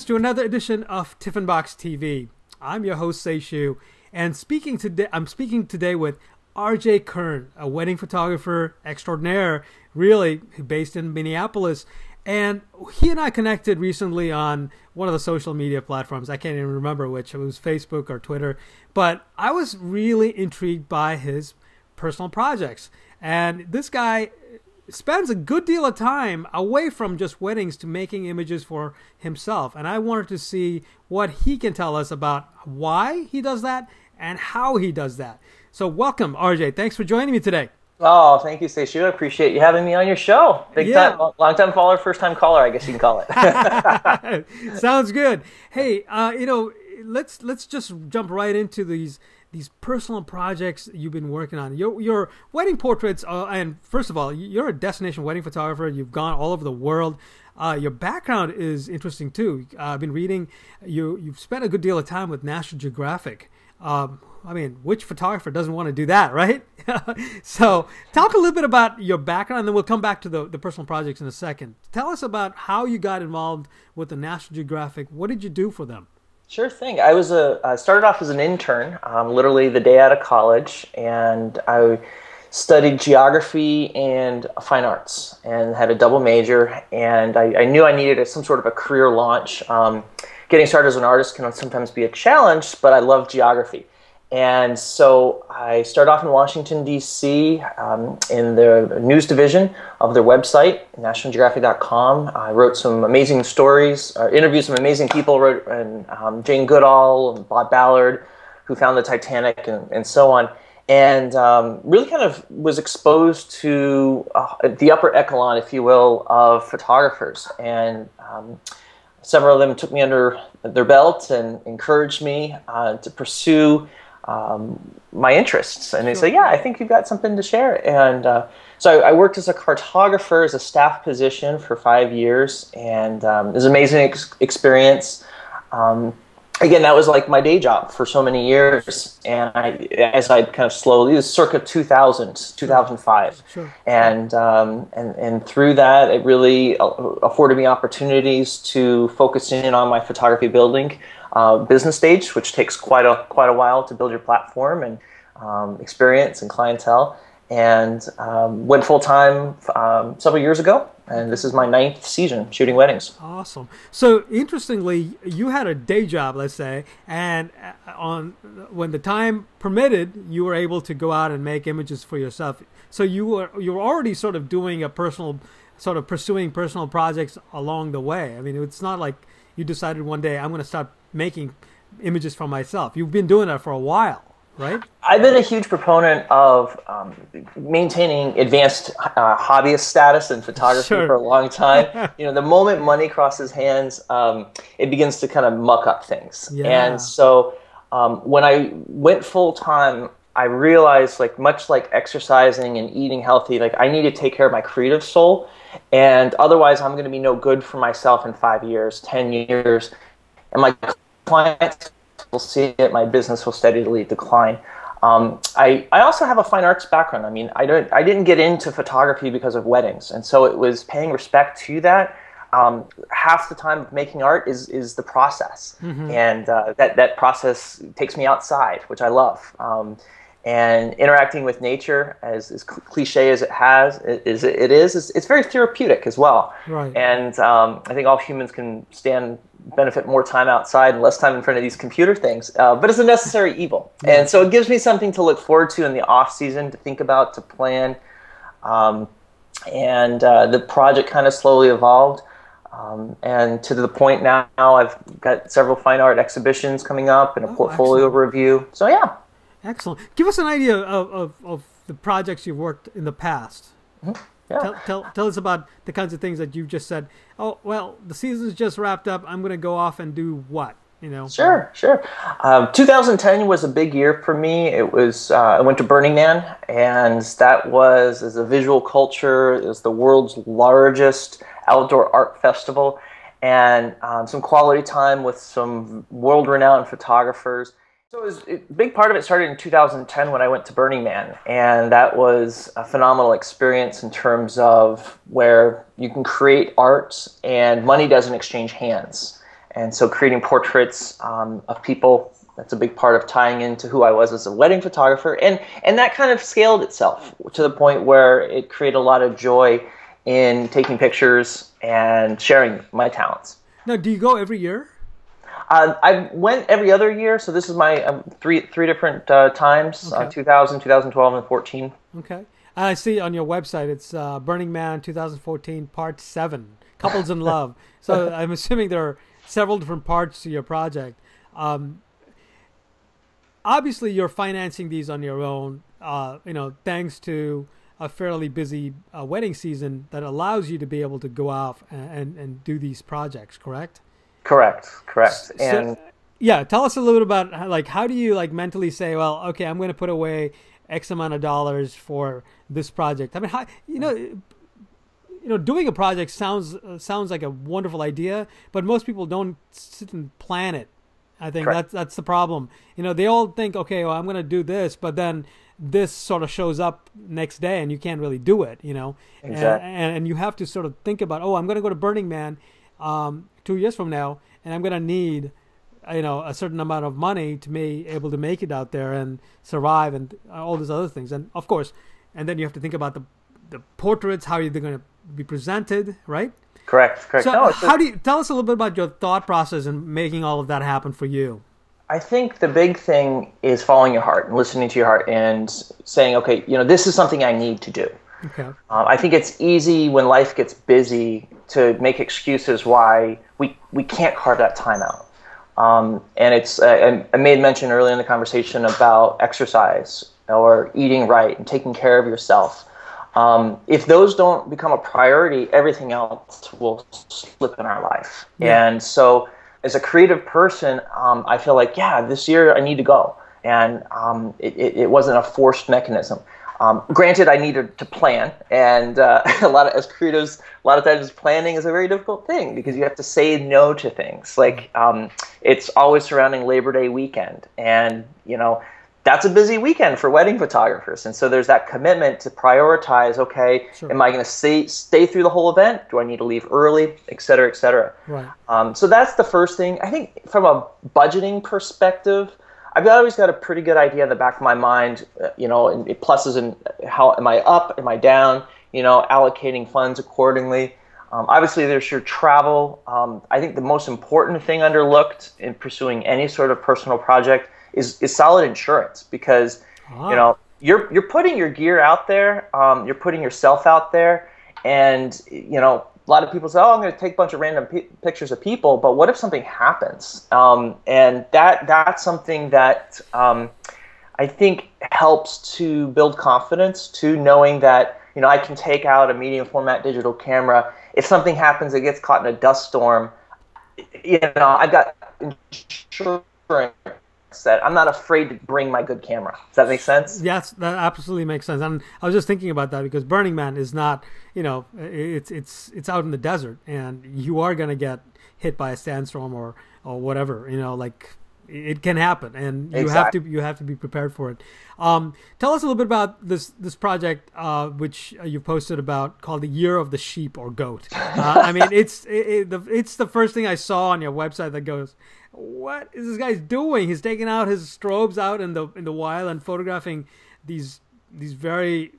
friends, to another edition of Tiffin Box TV. I'm your host, Seishu, and speaking today, I'm speaking today with RJ Kern, a wedding photographer extraordinaire, really based in Minneapolis. And he and I connected recently on one of the social media platforms. I can't even remember which. It was Facebook or Twitter. But I was really intrigued by his personal projects. And this guy spends a good deal of time away from just weddings to making images for himself. And I wanted to see what he can tell us about why he does that and how he does that. So, welcome, RJ. Thanks for joining me today. Oh, thank you, Seishu. I appreciate you having me on your show. Big yeah. time, long time follower, first time caller, I guess you can call it. Sounds good. Hey, uh, you know, let's let's just jump right into these these personal projects you've been working on. Your your wedding portraits, uh, and first of all, you're a destination wedding photographer. You've gone all over the world. Uh, your background is interesting too. Uh, I've been reading. You you've spent a good deal of time with National Geographic. Um, I mean, which photographer doesn't want to do that, right? so, talk a little bit about your background, and then we'll come back to the, the personal projects in a second. Tell us about how you got involved with the National Geographic. What did you do for them? Sure thing. I was a I started off as an intern, um, literally the day out of college, and I studied geography and fine arts, and had a double major. And I, I knew I needed a, some sort of a career launch. Um, getting started as an artist can sometimes be a challenge, but I love geography. And so I started off in Washington, D.C., um, in the news division of their website, nationalgeographic.com. I wrote some amazing stories, uh, interviewed some amazing people, wrote, and um, Jane Goodall and Bob Ballard, who found the Titanic, and, and so on. And um, really kind of was exposed to uh, the upper echelon, if you will, of photographers. And um, several of them took me under their belt and encouraged me uh, to pursue um, my interests. And they say, yeah, I think you've got something to share. And uh, so I, I, worked as a cartographer, as a staff position for five years, and um, it was an amazing ex- experience. Um, again, that was like my day job for so many years. And I, as I kind of slowly, it was circa 2000, 2005. Sure. And, um, and, and through that, it really uh, afforded me opportunities to focus in on my photography building uh, business stage, which takes quite a quite a while to build your platform and um, experience and clientele. And um, went full time um, several years ago, and this is my ninth season shooting weddings. Awesome. So interestingly, you had a day job, let's say, and uh, on when the time permitted, you were able to go out and make images for yourself. So you were you were already sort of doing a personal, sort of pursuing personal projects along the way. I mean, it's not like you decided one day I'm going to start making images for myself. You've been doing that for a while, right? I've been a huge proponent of um, maintaining advanced uh, hobbyist status in photography sure. for a long time. you know, the moment money crosses hands, um, it begins to kind of muck up things. Yeah. And so um, when I went full time, I realized, like, much like exercising and eating healthy, like, I need to take care of my creative soul. And otherwise, I'm going to be no good for myself in five years, 10 years. And my clients will see it, my business will steadily decline. Um, I, I also have a fine arts background. I mean, I, don't, I didn't get into photography because of weddings. And so it was paying respect to that. Um, half the time of making art is, is the process. Mm-hmm. And uh, that, that process takes me outside, which I love. Um, and interacting with nature, as, as cliche as it has, is it is, it's very therapeutic as well. Right. And um, I think all humans can stand benefit more time outside and less time in front of these computer things. Uh, but it's a necessary evil, and so it gives me something to look forward to in the off season, to think about, to plan. Um, and uh, the project kind of slowly evolved. Um, and to the point now, I've got several fine art exhibitions coming up and a oh, portfolio excellent. review. So yeah, excellent. Give us an idea of, of, of the projects you've worked in the past. Mm-hmm. Yeah. Tell, tell, tell us about the kinds of things that you've just said. Oh, well, the season's just wrapped up. I'm going to go off and do what? You know? Sure, sure. Um, 2010 was a big year for me. It was uh, I went to Burning Man, and that was as a visual culture is the world's largest outdoor art festival, and um, some quality time with some world-renowned photographers. So it was, a big part of it started in 2010 when I went to Burning Man, and that was a phenomenal experience in terms of where you can create art and money doesn't exchange hands. and so creating portraits um, of people that's a big part of tying into who I was as a wedding photographer, and and that kind of scaled itself to the point where it created a lot of joy in taking pictures and sharing my talents. Now, do you go every year? Uh, I went every other year, so this is my um, three three different uh, times: uh, okay. uh, 2000, 2012, and 14. Okay. I see on your website it's uh, Burning Man 2014 Part Seven, Couples in Love. so I'm assuming there are several different parts to your project. Um, obviously you're financing these on your own. Uh, you know, thanks to a fairly busy uh, wedding season that allows you to be able to go off and, and, and do these projects. Correct. Correct. Correct. So, and yeah, tell us a little bit about how, like how do you like mentally say, well, okay, I'm going to put away X amount of dollars for this project. I mean, how you know you know, doing a project sounds uh, sounds like a wonderful idea, but most people don't sit and plan it I think Correct. that's that's the problem. You know, they all think, okay, well, I'm going to do this, but then this sort of shows up next day, and you can't really do it. You know, exactly. and, and you have to sort of think about, oh, I'm going to go to Burning Man um, two years from now, and I'm going to need you know a certain amount of money to be able to make it out there and survive and all these other things and of course and then you have to think about the the portraits how are they going to be presented right Correct, correct. So, no, how do you tell us a little bit about your thought process in making all of that happen for you? I think the big thing is following your heart and listening to your heart and saying, okay, you know, this is something I need to do. Okay. Um, I think it's easy when life gets busy to make excuses why we, we can't carve that time out. Um, and it's uh, I made mention earlier in the conversation about exercise or eating right and taking care of yourself. Um, if those don't become a priority, everything else will slip in our life. Yeah. And so, as a creative person, um, I feel like, yeah, this year I need to go. And um, it, it, it, wasn't a forced mechanism. Um, granted, I needed to plan, and uh, a lot of as creatives, a lot of times planning is a very difficult thing because you have to say no to things. Like um, it's always surrounding Labor Day weekend, and you know that's a busy weekend for wedding photographers. And so there's that commitment to prioritize, okay, sure. am I going to stay, stay through the whole event? Do I need to leave early, et cetera, et cetera? Right. Um, so that's the first thing. I think from a budgeting perspective, I've always got a pretty good idea in the back of my mind, uh, you know, and pluses and how am I up, am I down, you know, allocating funds accordingly. Um, obviously, there's your travel. Um, I think the most important thing underlooked in pursuing any sort of personal project is is solid insurance because ah. you know you're you're putting your gear out there, um, you're putting yourself out there, and you know a lot of people say, "Oh, I'm going to take a bunch of random p- pictures of people," but what if something happens? Um, and that that's something that um, I think helps to build confidence to knowing that you know I can take out a medium format digital camera. If something happens, it gets caught in a dust storm. You know, I've got insurance that I'm not afraid to bring my good camera. Does that make sense? Yes, that absolutely makes sense. And I was just thinking about that because Burning Man is not, you know, it's it's it's out in the desert, and you are to get hit by a sandstorm or or whatever. You know, like it can happen, and you exactly. have to you have to be prepared for it. Um, tell us a little bit about this this project, uh, which you posted about called the Year of the Sheep or Goat. Uh, I mean, it's it, it, the, it's the first thing I saw on your website that goes, what is this guy's doing? He's taking out his strobes out in the in the wild and photographing these these very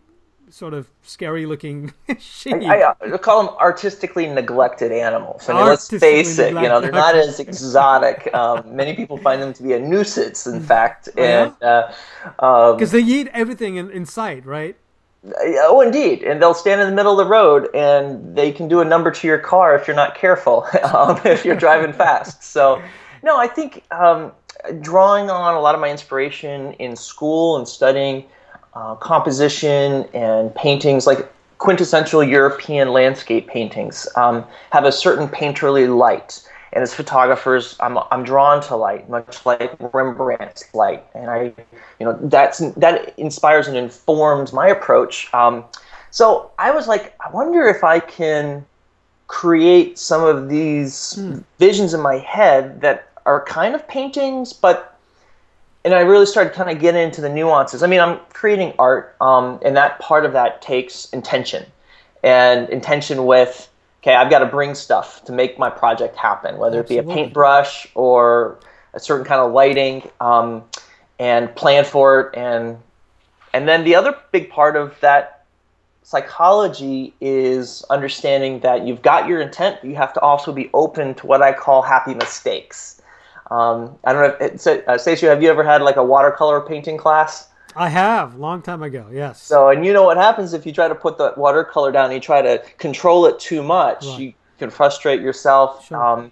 sort of scary looking sheep. I, I, call them artistically neglected animals. I mean, let's face it, you know, they're not as exotic. Um, many people find them to be a nuisance, in fact, oh, and because uh, um, they eat everything in, in sight, right? Oh, indeed. And they'll stand in the middle of the road and they can do a number to your car if you're not careful, um, if you're driving fast. So, no, I think um, drawing on a lot of my inspiration in school and studying uh, composition and paintings, like quintessential European landscape paintings, um, have a certain painterly light. And as photographers, I'm, I'm drawn to light, much like Rembrandt's light, and I, you know, that's that inspires and informs my approach. Um, so I was like, I wonder if I can create some of these hmm. visions in my head that are kind of paintings, but and I really started kind of getting into the nuances. I mean, I'm creating art, um, and that part of that takes intention, and intention with okay, I've got to bring stuff to make my project happen, whether Absolutely. it be a paintbrush or a certain kind of lighting, um, and plan for it. And and then the other big part of that psychology is understanding that you've got your intent, but you have to also be open to what I call happy mistakes. Um, I don't know. If, uh, Stacey, have you ever had like a watercolor painting class? I have, long time ago, yes. So, and you know what happens if you try to put the watercolor down and you try to control it too much, right. you can frustrate yourself, sure. um,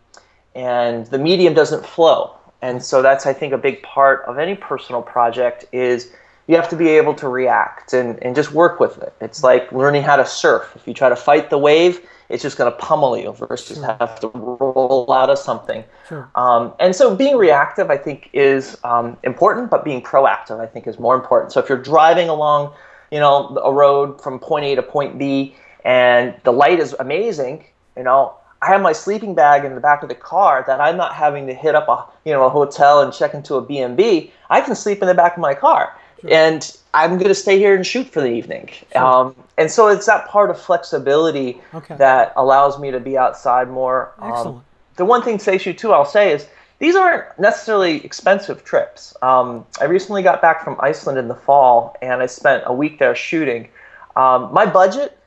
and the medium doesn't flow. And so that's, I think, a big part of any personal project is you have to be able to react and, and just work with it. It's like learning how to surf. If you try to fight the wave, it's just going to pummel you versus sure. have to roll out of something. Sure. Um, and so being reactive, I think, is um, important, but being proactive, I think, is more important. So if you're driving along, you know, a road from point A to point B, and the light is amazing, you know, I have my sleeping bag in the back of the car that I'm not having to hit up a you know a hotel and check into a B&B. I can sleep in the back of my car. Sure. And I'm going to stay here and shoot for the evening. Sure. Um, and so it's that part of flexibility okay. that allows me to be outside more. Um, Excellent. Um, the one thing, Seishu, too, I'll say is these aren't necessarily expensive trips. Um, I recently got back from Iceland in the fall, and I spent a week there shooting. Um, my budget,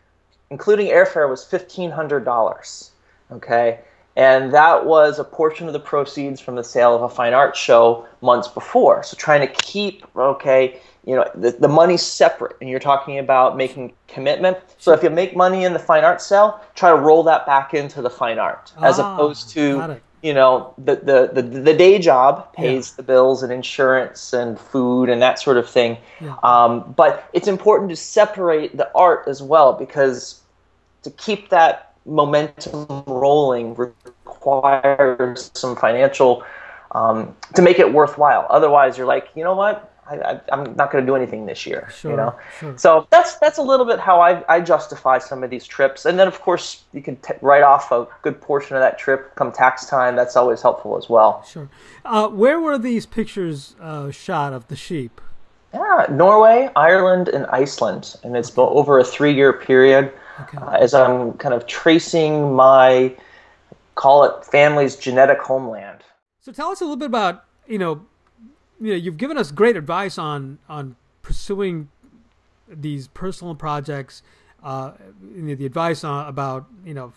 including airfare, was $1,500. Okay. And that was a portion of the proceeds from the sale of a fine art show months before. So trying to keep, okay, you know, the, the money's separate and you're talking about making commitment. So if you make money in the fine art sale, try to roll that back into the fine art as ah, opposed to, you know, the, the, the, the day job pays yeah. the bills and insurance and food and that sort of thing. Yeah. Um, but it's important to separate the art as well because to keep that momentum rolling requires some financial um, to make it worthwhile. Otherwise, you're like, you know what? I, am not going to do anything this year. Sure, you know, sure. so that's that's a little bit how I, I justify some of these trips, and then of course you can t- write off a good portion of that trip come tax time. That's always helpful as well. Sure. Uh, where were these pictures uh, shot of the sheep? Yeah, Norway, Ireland, and Iceland, and it's over a three-year period okay. uh, as I'm kind of tracing my call it family's genetic homeland. So tell us a little bit about you know, you know, you've given us great advice on on pursuing these personal projects. Uh, the advice on, about you know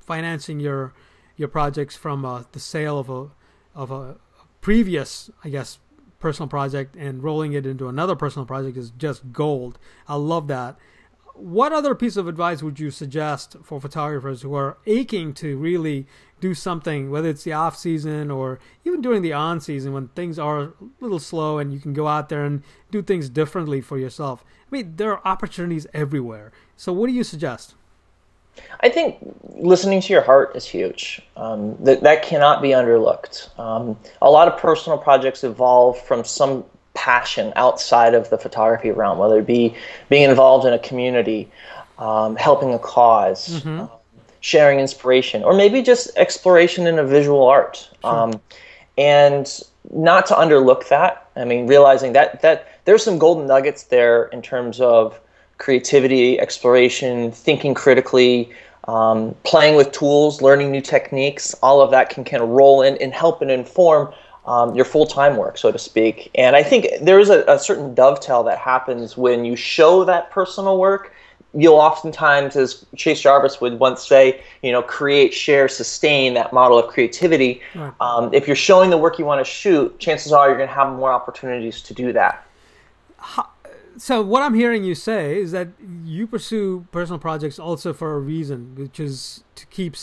financing your your projects from uh, the sale of a of a previous, I guess, personal project and rolling it into another personal project is just gold. I love that what other piece of advice would you suggest for photographers who are aching to really do something, whether it's the off season or even during the on season when things are a little slow and you can go out there and do things differently for yourself? I mean, there are opportunities everywhere. So, what do you suggest? I think listening to your heart is huge. Um, that that cannot be underlooked. Um, a lot of personal projects evolve from some passion outside of the photography realm, whether it be being involved in a community, um, helping a because mm-hmm. um, sharing inspiration, or maybe just exploration in a visual art. Sure. Um, and not to underlook that. I mean, realizing that that there's some golden nuggets there in terms of creativity, exploration, thinking critically, um, playing with tools, learning new techniques. All of that can kind of roll in and help and inform um, your full time work, so to speak. And I think there is a, a, certain dovetail that happens when you show that personal work. You'll oftentimes, as Chase Jarvis would once say, you know, create, share, sustain that model of creativity. Right. Um, if you're showing the work you want to shoot, chances are you're going to have more opportunities to do that. So what I'm hearing you say is that you pursue personal projects also for a reason, which is to keep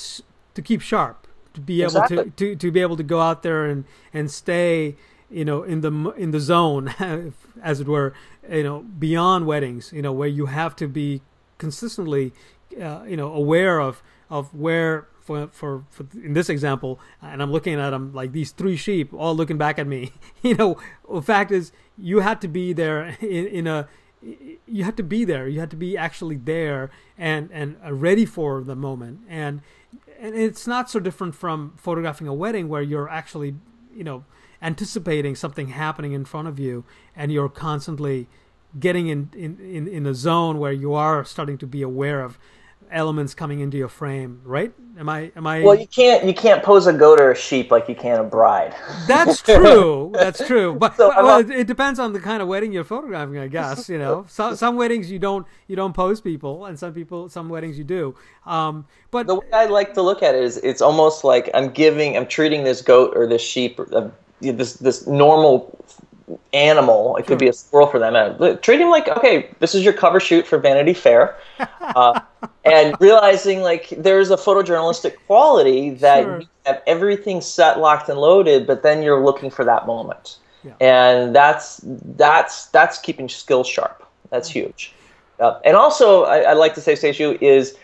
to keep sharp to be exactly. able to, to to be able to go out there and and stay you know in the in the zone as it were you know beyond weddings you know where you have to be consistently uh, you know aware of of where for, for, for in this example and i'm looking at them like these three sheep all looking back at me. You know the fact is you had to be there in, in a you had to be there. You had to be actually there and and ready for the moment. And and it's not so different from photographing a wedding where you're actually, you know, anticipating something happening in front of you and you're constantly getting in, in, in, in a zone where you are starting to be aware of elements coming into your frame, right? Am I am I Well, you can't you can't pose a goat or a sheep like you can a bride. That's true. That's true. But, So, well, I'm it, depends on the kind of wedding you're photographing, I guess. You know, some some weddings you don't you don't pose people, and some people some weddings you do. Um, but the way I like to look at it is it's almost like I'm giving, I'm treating this goat or this sheep, uh, this this normal animal. It could be a squirrel for them. Treat him like okay, this is your cover shoot for Vanity Fair, uh, and realizing like there's a photojournalistic quality that Sure. you have everything set, locked, and loaded, but then you're looking for that moment, Yeah. and that's that's that's keeping skills sharp. That's huge. Uh, and also, I, I like to say, Seishu, is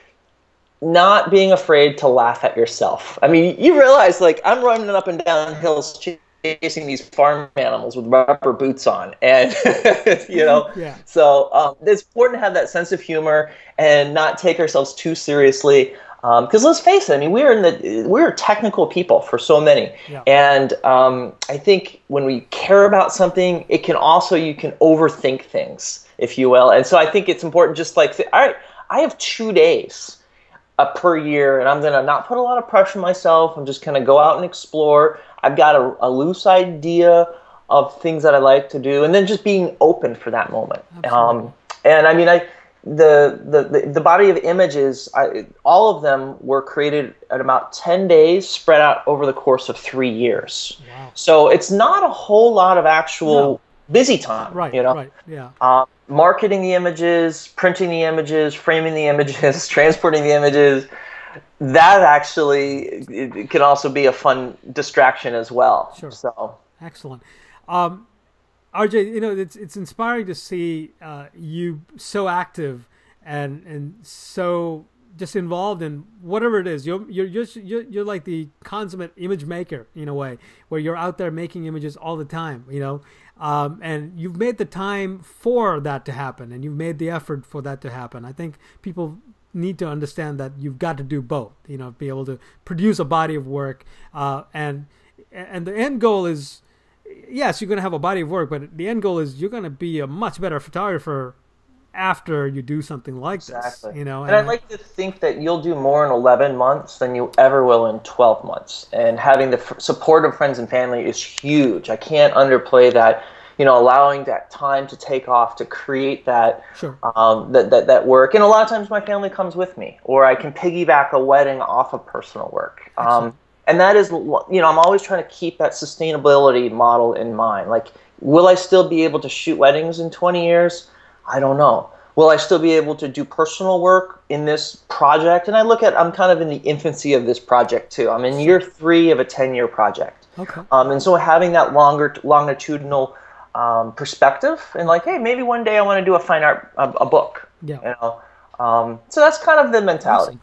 not being afraid to laugh at yourself. I mean, you realize like I'm running up and down hills chasing these farm animals with rubber boots on, and you know, Yeah. so um, it's important to have that sense of humor and not take ourselves too seriously. Because let's face it, I mean, we're in the we're technical people for so many, Yeah. and um, I think when we care about something, it can also you can overthink things, if you will. And so I think it's important, just like all right, I have two days uh, per year, and I'm gonna not put a lot of pressure on myself. I'm just gonna go out and explore. I've got a, a loose idea of things that I like to do, and then just being open for that moment. Um, and I mean, I the, the the body of images, I, all of them were created at about ten days, spread out over the course of three years. Wow. So it's not a whole lot of actual No. busy time, right, You know, right, yeah, um, marketing the images, printing the images, framing the images, transporting the images. That actually can also be a fun distraction as well. Sure. So excellent. Um, RJ, you know, it's it's inspiring to see uh, you so active and and so just involved in whatever it is. You're you're just you're, you're like the consummate image maker in a way, where you're out there making images all the time. You know, um, and you've made the time for that to happen, and you've made the effort for that to happen. I think people need to understand that you've got to do both. You know, be able to produce a body of work, uh, and and the end goal is yes, you're going to have a body of work, but the end goal is you're going to be a much better photographer after you do something like exactly. this. You know, and I like to think that you'll do more in 11 months than you ever will in 12 months. And having the f- support of friends and family is huge. I can't underplay that. You know, allowing that time to take off to create that Sure. um, that, that that work. And a lot of times my family comes with me, or I can piggyback a wedding off of personal work. Um, and that is, you know, I'm always trying to keep that sustainability model in mind. Like, will I still be able to shoot weddings in 20 years? I don't know. Will I still be able to do personal work in this project? And I look at, I'm kind of in the infancy of this project too. I'm in year three of a 10 year project. Okay. Um, and so having that longer longitudinal um, perspective and like, hey, maybe one day I want to do a fine art a, a book. Yeah. You know, um, so that's kind of the mentality.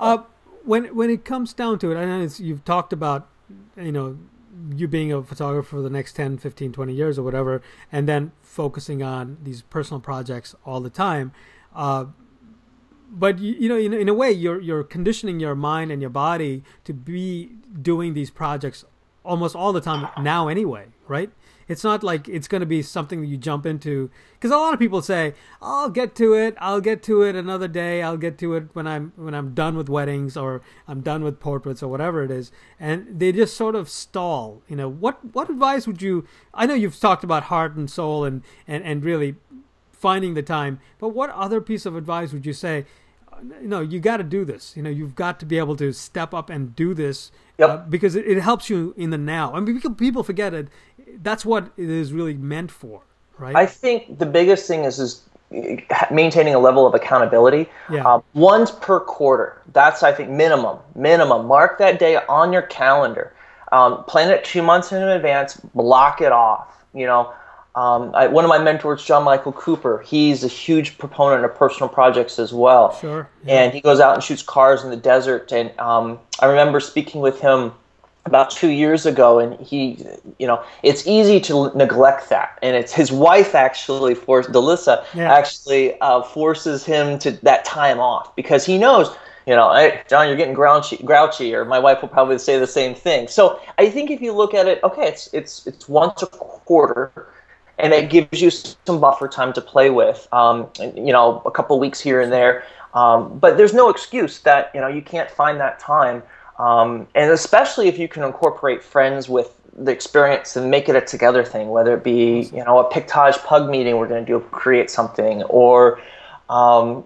Uh, when when it comes down to it, I know it's, you've talked about, you know, you being a photographer for the next 10, 15, 20 years or whatever, and then focusing on these personal projects all the time. Uh, but you, you know, in, in a way, you're you're conditioning your mind and your body to be doing these projects almost all the time now anyway, right? It's not like it's going to be something that you jump into because a lot of people say, "I'll get to it. I'll get to it another day. I'll get to it when I'm when I'm done with weddings or I'm done with portraits or whatever it is." And they just sort of stall. You know, what what advice would you? I know you've talked about heart and soul and and and really finding the time, but what other piece of advice would you say? You know, you got to do this. You know, you've got to be able to step up and do this Yep. uh, because it, it helps you in the now. I mean, people- people forget it. That's what it is really meant for, right? I think the biggest thing is is maintaining a level of accountability. Yeah. Um, once per quarter. That's I think minimum. Minimum. Mark that day on your calendar. Um, plan it two months in advance. Block it off. You know. Um, I, one of my mentors, John Michael Cooper, he's a huge proponent of personal projects as well. Sure, yeah. And he goes out and shoots cars in the desert. And um, I remember speaking with him about two years ago, and he, you know, it's easy to neglect that. And it's his wife actually forced Delissa Yeah. actually uh, forces him to that time off because he knows. You know, hey, John, you're getting grouchy, grouchy, or my wife will probably say the same thing. So I think if you look at it, okay, it's it's it's once a quarter, and it gives you some buffer time to play with. Um, you know, a couple weeks here and there. Um, but there's no excuse that you know you can't find that time, um, and especially if you can incorporate friends with the experience and make it a together thing, whether it be you know a Pictage Pug meeting we're going to do create something, or um,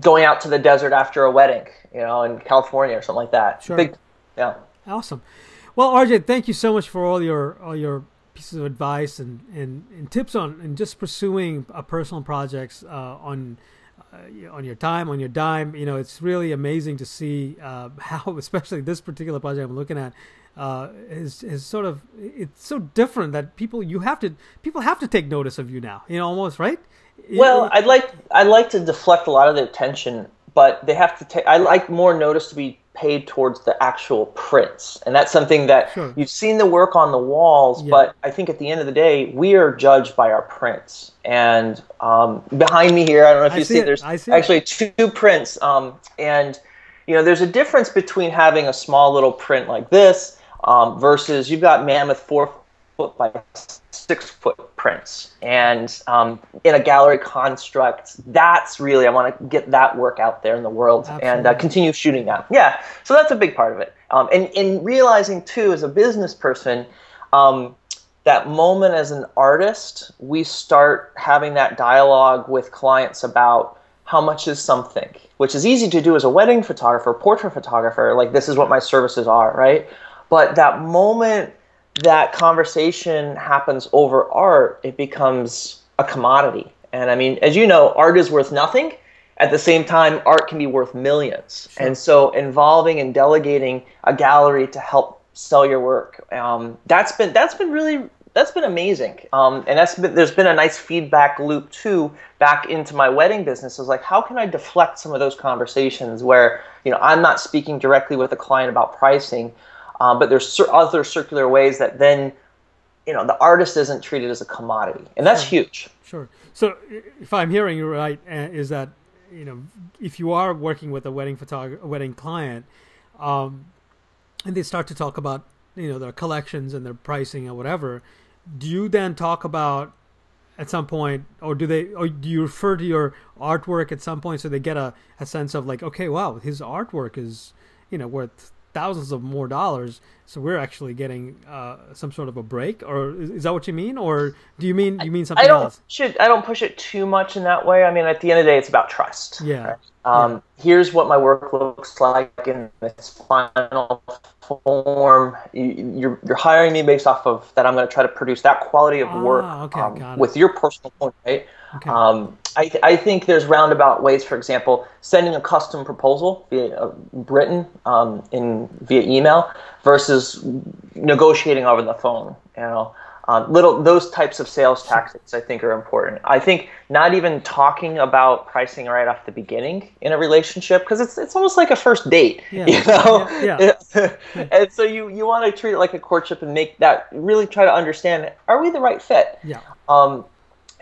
going out to the desert after a wedding, you know, in California or something like that. Sure. Big, yeah. Awesome. Well, RJ, thank you so much for all your all your pieces of advice and, and, and tips on and just pursuing a personal projects uh, on uh, on your time, on your dime. You know, it's really amazing to see uh, how, especially this particular project I'm looking at, uh, is is sort of it's so different that people you have to people have to take notice of you now. You know, almost right. Well, I'd like I'd like to deflect a lot of the attention, but they have to take. I like more notice to be paid towards the actual prints, and that's something that Sure. you've seen the work on the walls. Yeah. But I think at the end of the day, we are judged by our prints. And um, behind me here, I don't know if I you see see, it. there's see it. actually two prints, um, and you know, there's a difference between having a small little print like this um, versus you've got mammoth four foot by six foot prints, and um, in a gallery construct, that's really I want to get that work out there in the world and uh, continue shooting that. Yeah, so that's a big part of it, um, and and realizing too as a business person. Um, that moment as an artist, we start having that dialogue with clients about how much is something, which is easy to do as a wedding photographer, portrait photographer. Like, this is what my services are, right? But that moment that conversation happens over art, it becomes a commodity. And I mean, as you know, art is worth nothing. At the same time, art can be worth millions. And so, involving and delegating a gallery to help sell your work, um, that's been that's been really that's been amazing. Um, and that's been, there's been a nice feedback loop too back into my wedding business. Is like, how can I deflect some of those conversations where you know I'm not speaking directly with a client about pricing, um, but there's other circular ways that then you know the artist isn't treated as a commodity, and that's huge. Sure. So, if I'm hearing you right, uh, is that you know, if you are working with a wedding photographer, a wedding client, um, and they start to talk about you know their collections and their pricing or whatever, do you then talk about at some point, or do they, or do you refer to your artwork at some point so they get a, a sense of like, okay, wow, his artwork is you know worth thousands of more dollars, so we're actually getting uh, some sort of a break, or is, is that what you mean, or do you mean you mean something I don't else? it. I don't push it too much in that way. I mean, at the end of the day, it's about trust. Yeah. Um, Here's what my work looks like in its final form. You, you're, you're hiring me based off of that. I'm going to try to produce that quality of work Ah, okay, um, with your personal point, right? Okay. Um, I, I think there's roundabout ways. For example, sending a custom proposal via uh, written um, in via email versus negotiating over the phone. You know, um, little those types of sales tactics I think are important. I think not even talking about pricing right off the beginning in a relationship because it's it's almost like a first date. Yeah. You know, Yeah, and so you you want to treat it like a courtship and make that really try to understand: Are we the right fit? Yeah. um,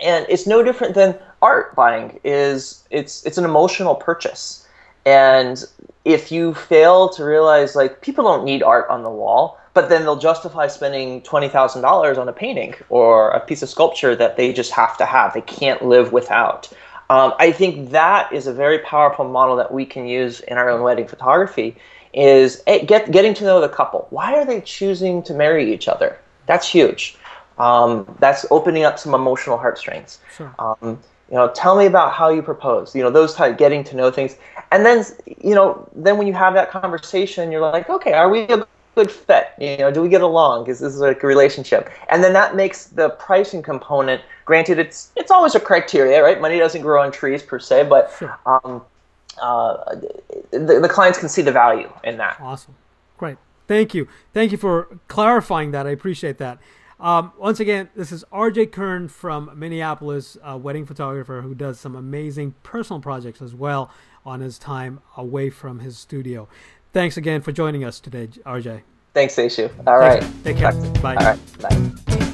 and it's no different than art buying is it's it's an emotional purchase. And if you fail to realize like people don't need art on the wall but then they'll justify spending $20000 on a painting or a piece of sculpture that they just have to have. They can't live without. Um, i think that is a very powerful model that we can use in our own wedding photography is eh, get, getting to know the couple. Why are they choosing to marry each other? That's huge um, that's opening up some emotional heartstrings. Sure. Um, you know, tell me about how you propose. You know, those type getting to know things, and then you know, then when you have that conversation, you're like, okay, are we a good fit? You know, do we get along? Is this like a relationship? And then that makes the pricing component. Granted, it's it's always a criteria, right? Money doesn't grow on trees per se, but Sure. um, uh, the, the clients can see the value in that. Awesome. Great. Thank you. Thank you for clarifying that. I appreciate that. Um, once again, this is RJ Kern from Minneapolis, a wedding photographer who does some amazing personal projects as well on his time away from his studio. Thanks again for joining us today, RJ. Thanks, Aishu. All right. Take care. Bye. All right. Bye.